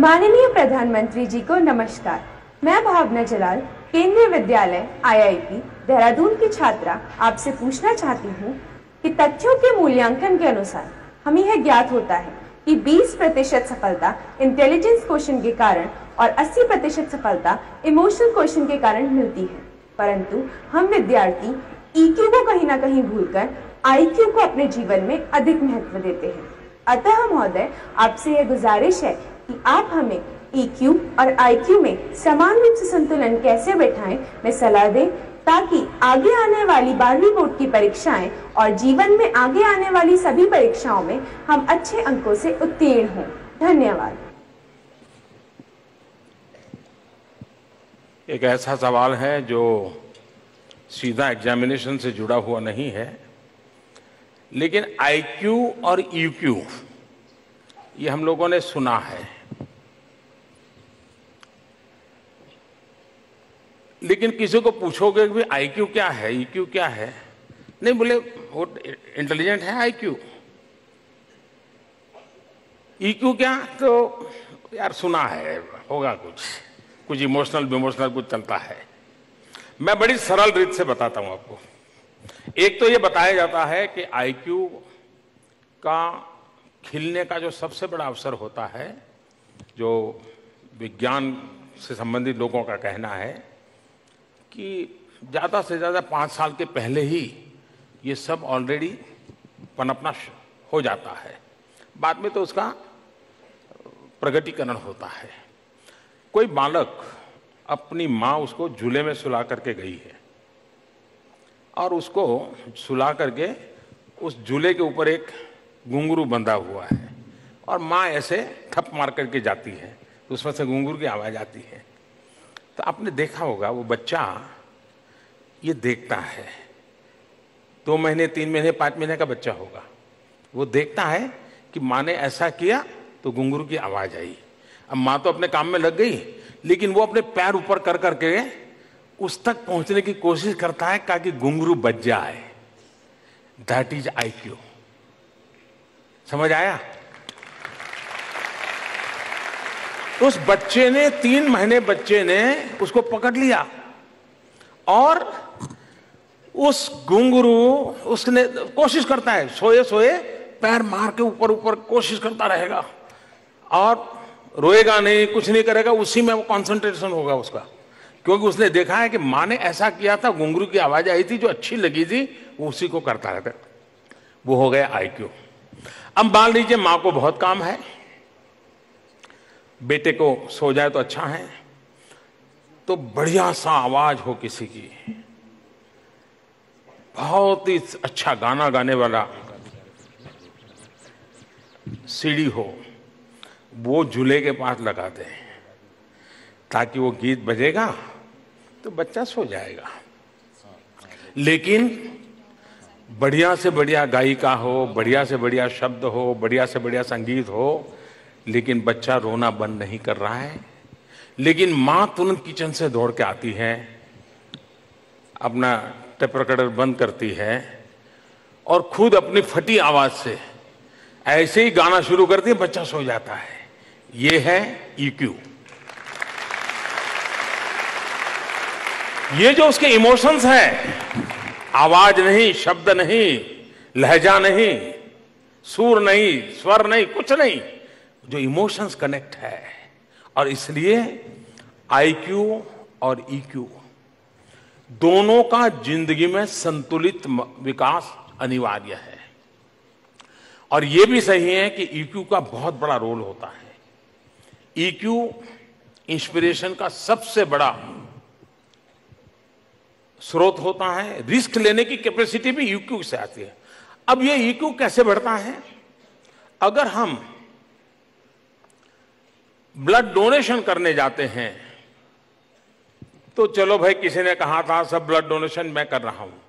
माननीय प्रधानमंत्री जी को नमस्कार। मैं भावना जलाल, केंद्रीय विद्यालय, आईआईटी, देहरादून की छात्रा। आपसे पूछना चाहती हूँ कि तथ्यों के मूल्यांकन के अनुसार हमें यह ज्ञात होता है कि 20 प्रतिशत सफलता इंटेलिजेंस क्वेश्चन के कारण और 80 प्रतिशत सफलता इमोशनल क्वेश्चन के कारण मिलती है। परंतु हम विद्यार्थी ईक्यू को कहीं ना कहीं भूलकर आईक्यू को अपने जीवन में अधिक महत्व देते हैं। अतः महोदय, आपसे यह गुजारिश है कि आप हमें EQ और IQ में समान रूप से संतुलन कैसे बैठाएँ, मैं सलाह दें, ताकि आगे आने वाली बारहवीं बोर्ड की परीक्षाएँ और जीवन में आगे आने वाली सभी परीक्षाओं में हम अच्छे अंकों से उत्तीर्ण हों। धन्यवाद। एक ऐसा सवाल है जो सीधा एग्जामिनेशन से जुड़ा हुआ नहीं है, लेकिन आईक्यू और ईक्यू ये हम लोगों ने सुना है। लेकिन किसी को पूछोगे कि आईक्यू क्या है? ईक्यू क्या है? नहीं, बोले, वो इंटेलिजेंट है आई आईक्यू ईक्यू क्या? तो यार, सुना है, होगा कुछ। कुछ इमोशनल विमोशनल कुछ चलता है। मैं बड़ी सरल रीत से बताता हूँ आपको। एक तो ये बताया जाता है कि आईक्यू का खिलने का जो सबसे बड़ा अवसर होता है, जो विज्ञान से संबंधित लोगों का कहना है कि ज़्यादा से ज़्यादा पाँच साल के पहले ही ये सब ऑलरेडी पनपना हो जाता है। बाद में तो उसका प्रगटीकरण होता है। कोई बालक अपनी माँ उसको झूले में सुला करके गई है और उसको सुला करके उस झूले के ऊपर एक घुंघरू बंधा हुआ है और माँ ऐसे थप मार करके जाती है, उसमें से घुंघरू की आवाज़ आती है। तो आपने देखा होगा, वो बच्चा ये देखता है। दो महीने, तीन महीने, पाँच महीने का बच्चा होगा। वो देखता है कि माँ ने ऐसा किया तो घुंघरू की आवाज़ आई। अब माँ तो अपने काम में लग गई, लेकिन वो अपने पैर ऊपर कर करके उस तक पहुँचने की कोशिश करता है ताकि घुंघरू बच जाए। दैट इज़ आई क्यू समझ आया? उस बच्चे ने, तीन महीने बच्चे ने उसको पकड़ लिया। और उस घुंगरू उसने कोशिश करता है, सोए सोए पैर मार के ऊपर ऊपर कोशिश करता रहेगा। और रोएगा नहीं, कुछ नहीं करेगा, उसी में वो कंसंट्रेशन होगा उसका। क्योंकि उसने देखा है कि माँ ने ऐसा किया था घुंगरू की आवाज़ आई थी, जो अच्छी लगी थी, वो उसी को करता रहता वो हो गया आईक्यू। अब मान लीजिए, माँ को बहुत काम है। बेटे को सो जाए तो अच्छा है। तो बढ़िया सा आवाज़ हो किसी की। बहुत ही अच्छा गाना गाने वाला सीढ़ी हो, वो झूले के पास लगा दे, ताकि वो गीत बजेगा तो बच्चा सो जाएगा। लेकिन बढ़िया से बढ़िया गायिका हो, बढ़िया से बढ़िया शब्द हो, बढ़िया से बढ़िया संगीत हो लेकिन बच्चा रोना बंद नहीं कर रहा है। लेकिन माँ तुरंत किचन से दौड़ के आती है, अपना टेपरकटर बंद करती है और खुद अपनी फटी आवाज़ से ऐसे ही गाना शुरू करती है, बच्चा सो जाता है। ये है ईक्यू ये जो उसके इमोशंस हैं, आवाज़ नहीं, शब्द नहीं, लहजा नहीं, सुर नहीं, स्वर नहीं, कुछ नहीं जो इमोशंस कनेक्ट है। और इसलिए आईक्यू और ईक्यू दोनों का ज़िंदगी में संतुलित विकास अनिवार्य है। और यह भी सही है कि ईक्यू का बहुत बड़ा रोल होता है। ईक्यू इंस्पिरेशन का सबसे बड़ा स्रोत होता है। रिस्क लेने की कैपेसिटी भी ईक्यू से आती है। अब ये ईक्यू कैसे बढ़ता है? अगर हम ब्लड डोनेशन करने जाते हैं। तो चलो भाई, किसी ने कहा था, सब ब्लड डोनेशन मैं कर रहा हूँ।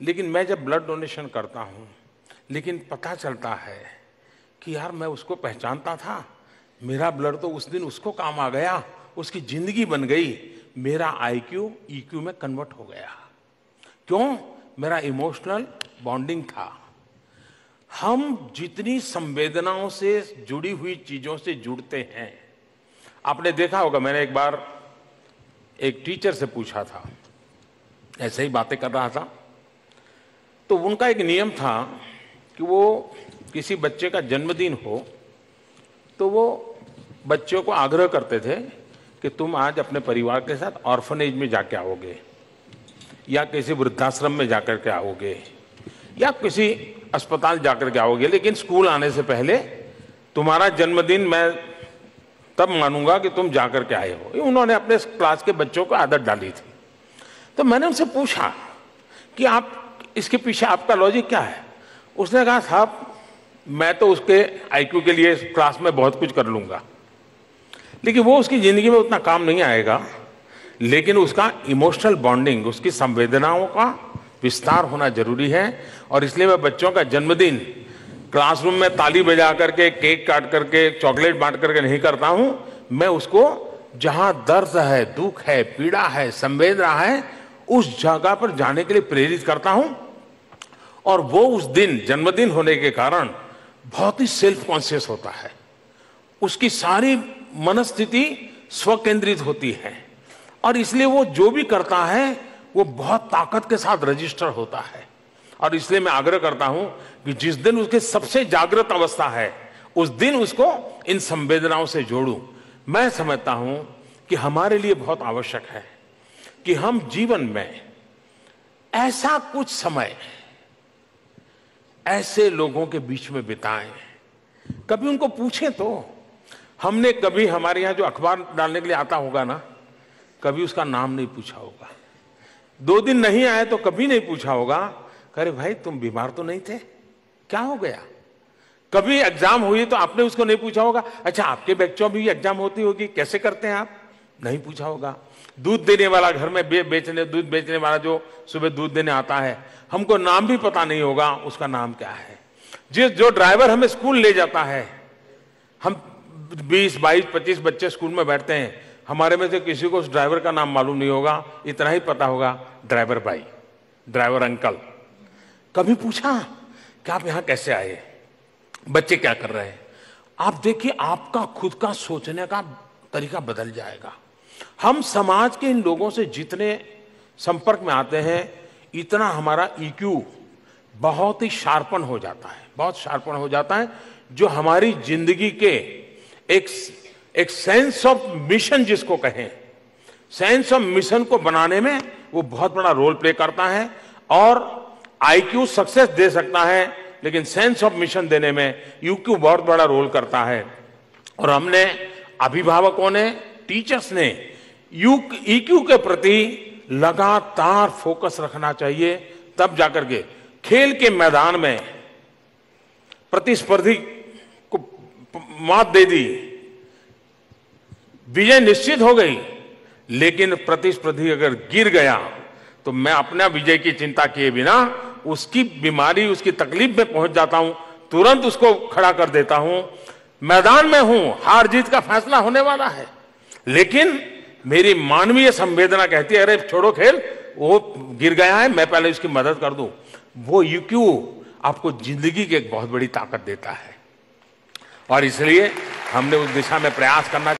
लेकिन मैं जब ब्लड डोनेशन करता हूँ, लेकिन पता चलता है कि यार मैं उसको पहचानता था। मेरा ब्लड तो उस दिन उसको काम आ गया, उसकी ज़िंदगी बन गई। मेरा आईक्यू ईक्यू में कन्वर्ट हो गया। क्यों? मेरा इमोशनल बॉन्डिंग था। हम जितनी संवेदनाओं से जुड़ी हुई चीज़ों से जुड़ते हैं आपने देखा होगा, मैंने एक बार एक टीचर से पूछा था। ऐसे ही बातें कर रहा था। तो उनका एक नियम था कि वो किसी बच्चे का जन्मदिन हो तो वो बच्चों को आग्रह करते थे कि तुम आज अपने परिवार के साथ ऑर्फनेज में जाके आओगे, या किसी वृद्धाश्रम में जाकर के आओगे, या किसी अस्पताल जाकर के आओगे। लेकिन स्कूल आने से पहले तुम्हारा जन्मदिन मैं तब मानूँगा कि तुम जाकर के आए हो। उन्होंने अपने क्लास के बच्चों को आदत डाली थी। तो मैंने उनसे पूछा कि आप, इसके पीछे आपका लॉजिक क्या है? उसने कहा, साहब, मैं तो उसके आईक्यू के लिए क्लास में बहुत कुछ कर लूँगा। लेकिन वो उसकी ज़िंदगी में उतना काम नहीं आएगा, लेकिन उसका इमोशनल बॉन्डिंग उसकी संवेदनाओं का विस्तार होना ज़रूरी है, और इसलिए मैं बच्चों का जन्मदिन क्लासरूम में ताली बजा करके, केक काट करके, चॉकलेट बांट करके नहीं करता हूँ। मैं उसको, जहाँ दर्द है, दुख है, पीड़ा है, संवेदना है, उस जगह पर जाने के लिए प्रेरित करता हूँ। और वो उस दिन, जन्मदिन होने के कारण बहुत ही सेल्फ कॉन्शियस होता है। उसकी सारी मनस्थिति स्वकेंद्रित होती है। और इसलिए वो जो भी करता है, वो बहुत ताकत के साथ रजिस्टर होता है। और इसलिए मैं आग्रह करता हूँ कि जिस दिन उसके सबसे जागृत अवस्था है, उस दिन उसको इन संवेदनाओं से जोड़ूं। मैं समझता हूँ कि हमारे लिए बहुत आवश्यक है कि हम जीवन में ऐसा कुछ समय ऐसे लोगों के बीच में बिताएँ। कभी उनको पूछें तो हमने कभी हमारे यहाँ जो अखबार डालने के लिए आता होगा ना, कभी उसका नाम नहीं पूछा होगा। दो दिन नहीं आए तो कभी नहीं पूछा होगा अरे भाई तुम बीमार तो नहीं थे? क्या हो गया? कभी एग्ज़ाम हुई तो आपने उसको नहीं पूछा होगा? अच्छा आपके बच्चों भी एग्ज़ाम होती होगी कैसे करते हैं आप? नहीं पूछा होगा। दूध देने वाला घर में बेचने दूध बेचने वाला जो सुबह दूध देने आता है हमको नाम भी पता नहीं होगा उसका नाम क्या है। जिस जो ड्राइवर हमें स्कूल ले जाता है हम 20, 22, 25 बच्चे स्कूल में बैठते हैं हमारे में से किसी को उस ड्राइवर का नाम मालूम नहीं होगा इतना ही पता होगा ड्राइवर भाई ड्राइवर अंकल। कभी पूछा कि आप यहाँ कैसे आए? बच्चे क्या कर रहे हैं? आप देखिए, आपका खुद का सोचने का तरीका बदल जाएगा। हम समाज के इन लोगों से जितने संपर्क में आते हैं, इतना हमारा ईक्यू बहुत ही शार्पन हो जाता है, बहुत शार्पन हो जाता है, जो हमारी ज़िंदगी के एक एक सेंस ऑफ़ मिशन जिसको कहें सेंस ऑफ़ मिशन को बनाने में वो बहुत बड़ा रोल प्ले करता है और आईक्यू सक्सेस दे सकता है, लेकिन सेंस ऑफ़ मिशन देने में यूक्यू बहुत बड़ा रोल करता है। और हमने अभिभावकों ने टीचर्स ने यू ईक्यू के प्रति लगातार फोकस रखना चाहिए, तब जाकर के खेल के मैदान में प्रतिस्पर्धी को मात दे दी। विजय निश्चित हो गई, लेकिन प्रतिस्पर्धी अगर गिर गया तो मैं अपना विजय की चिंता किए बिना उसकी बीमारी, उसकी तकलीफ़ में पहुँच जाता हूँ, तुरंत उसको खड़ा कर देता हूँ। मैदान में हूँ, हार जीत का फैसला होने वाला है। लेकिन मेरी मानवीय संवेदना कहती है, अरे, छोड़ो खेल, वो गिर गया है, मैं पहले उसकी मदद कर दूँ। वो यू क्यों आपको ज़िंदगी की एक बहुत बड़ी ताकत देता है। और इसलिए हमने उस दिशा में प्रयास करना